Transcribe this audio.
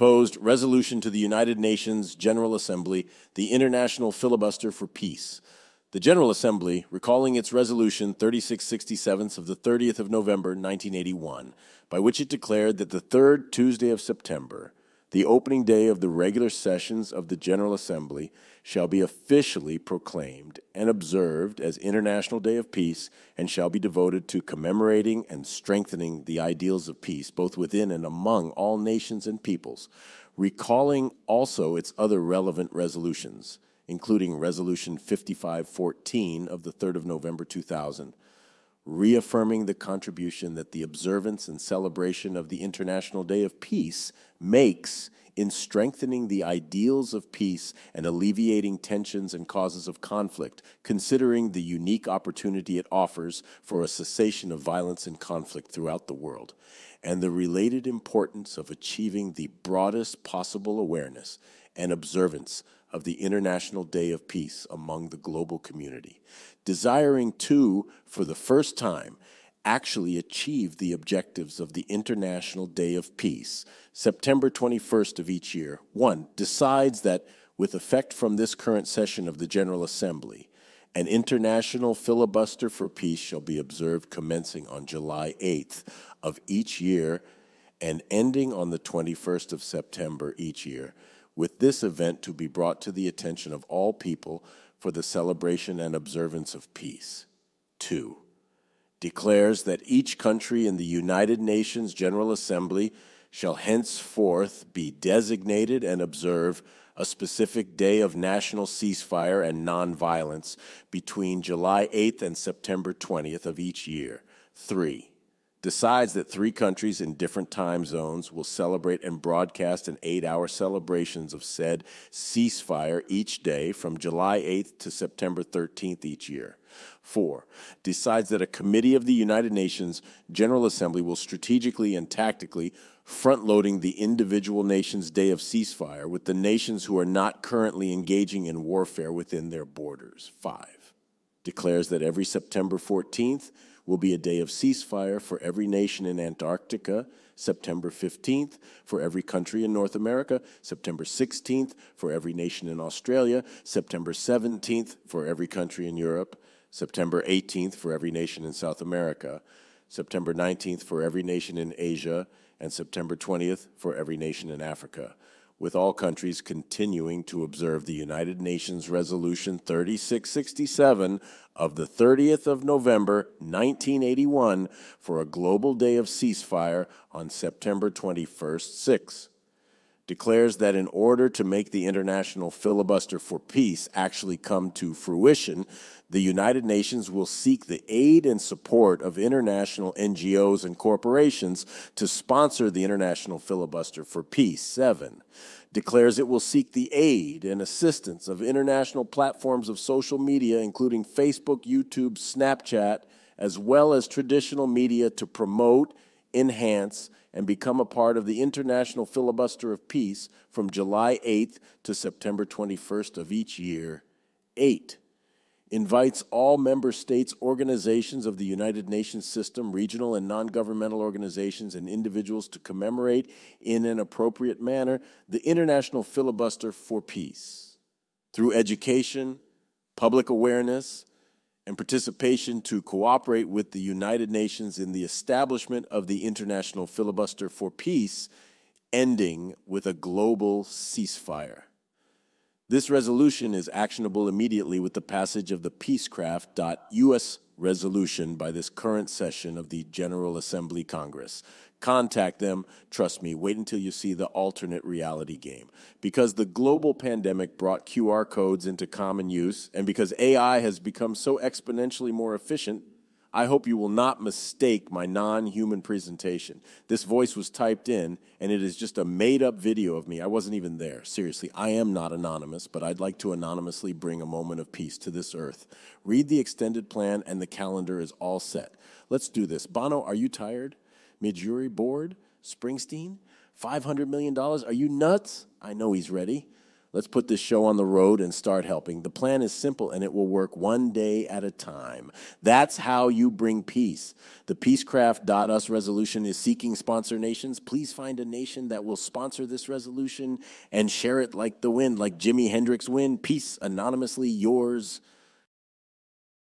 proposed resolution to the United Nations General Assembly, the International Filibuster for Peace. The General Assembly, recalling its resolution 3667 of the 30th of November 1981, by which it declared that the third Tuesday of September, the opening day of the regular sessions of the General Assembly, shall be officially proclaimed and observed as International Day of Peace and shall be devoted to commemorating and strengthening the ideals of peace, both within and among all nations and peoples, recalling also its other relevant resolutions, including Resolution 5514 of the 3rd of November 2000 reaffirming the contribution that the observance and celebration of the International Day of Peace makes in strengthening the ideals of peace and alleviating tensions and causes of conflict, considering the unique opportunity it offers for a cessation of violence and conflict throughout the world, and the related importance of achieving the broadest possible awareness and observance of the International Day of Peace among the global community, desiring to, for the first time, actually achieve the objectives of the International Day of Peace, September 21st of each year, one, decides that with effect from this current session of the General Assembly, an international filibuster for peace shall be observed commencing on July 8th of each year and ending on the 21st of September each year, with this event to be brought to the attention of all people for the celebration and observance of peace. Two, declares that each country in the United Nations General Assembly shall henceforth be designated and observe a specific day of national ceasefire and nonviolence between July 8th and September 20th of each year. Three, decides that three countries in different time zones will celebrate and broadcast an eight hour celebrations of said ceasefire each day from July 8th to September 13th each year. Four, decides that a committee of the United Nations General Assembly will strategically and tactically front loading the individual nations' day of ceasefire with the nations who are not currently engaging in warfare within their borders. Five, declares that every September 14th will be a day of ceasefire for every nation in Antarctica, September 15th for every country in North America, September 16th for every nation in Australia, September 17th for every country in Europe, September 18th for every nation in South America, September 19th for every nation in Asia, and September 20th for every nation in Africa, with all countries continuing to observe the United Nations Resolution 3667 of the 30th of November 1981 for a global day of ceasefire on September 21st 6 declares that in order to make the international filibuster for peace actually come to fruition, the United Nations will seek the aid and support of international NGOs and corporations to sponsor the international filibuster for peace. Seven, declares it will seek the aid and assistance of international platforms of social media, including Facebook, YouTube, Snapchat, as well as traditional media to promote, enhance, and become a part of the International Filibuster of Peace from July 8th to September 21st of each year. Eight, invites all member states, organizations of the United Nations system, regional and non governmental organizations, and individuals to commemorate in an appropriate manner the International Filibuster for Peace through education, public awareness, and participation to cooperate with the United Nations in the establishment of the International Filibuster for Peace, ending with a global ceasefire. This resolution is actionable immediately with the passage of the Peacecraft.us resolution by this current session of the General Assembly Congress. Contact them. Trust me, wait until you see the alternate reality game. Because the global pandemic brought QR codes into common use, and because AI has become so exponentially more efficient, I hope you will not mistake my non human presentation. This voice was typed in, and it is just a made up video of me. I wasn't even there. Seriously, I am not anonymous, but I'd like to anonymously bring a moment of peace to this earth. Read the extended plan, and the calendar is all set. Let's do this. Bono, are you tired? Midge Ure bored? Springsteen? $500 million? Are you nuts? I know he's ready. Let's put this show on the road and start helping. The plan is simple and it will work one day at a time. That's how you bring peace. The Peacecraft.us resolution is seeking sponsor nations. Please find a nation that will sponsor this resolution and share it like the wind, like Jimi Hendrix wind. Peace, anonymously yours,